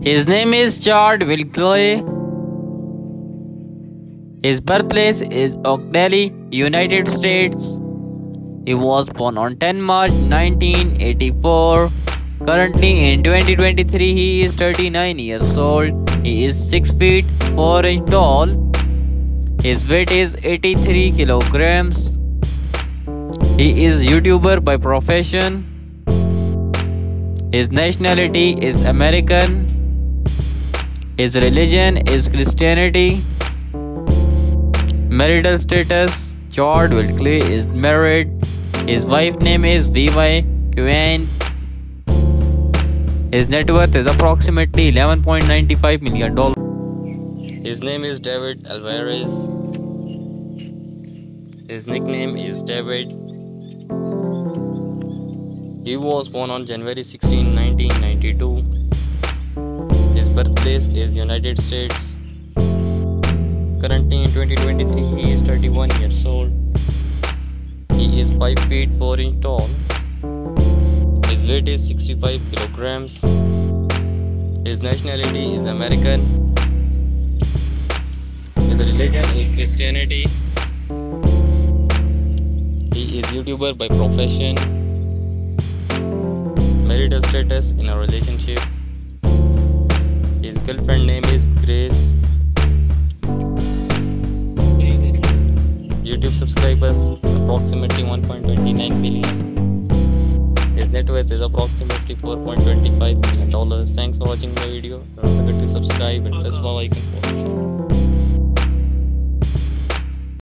His name is Chad Wild Clay. His birthplace is Oak Delhi, United States. He was born on 10 March 1984. Currently in 2023 he is 39 years old. He is 6 feet 4 inch tall. His weight is 83 kilograms. He is YouTuber by profession. His nationality is American. His religion is Christianity. Marital status Chad Wild Clay is married. His wife name is Vy Qwaint. His net worth is approximately 11.95 million dollars. His name is David Alvarez. His nickname is David. He was born on January 16, 1992. Birthplace is United States. Currently in 2023 he is 31 years old. He is 5 feet 4 inch tall. His weight is 65 kilograms. His nationality is American. His religion is Christianity. He is YouTuber by profession. Marital status in a relationship. His girlfriend name is Grace. YouTube subscribers approximately 1.29 million. His net worth is approximately 4.25 million dollars. Thanks for watching my video. Don't forget to subscribe and press bell icon for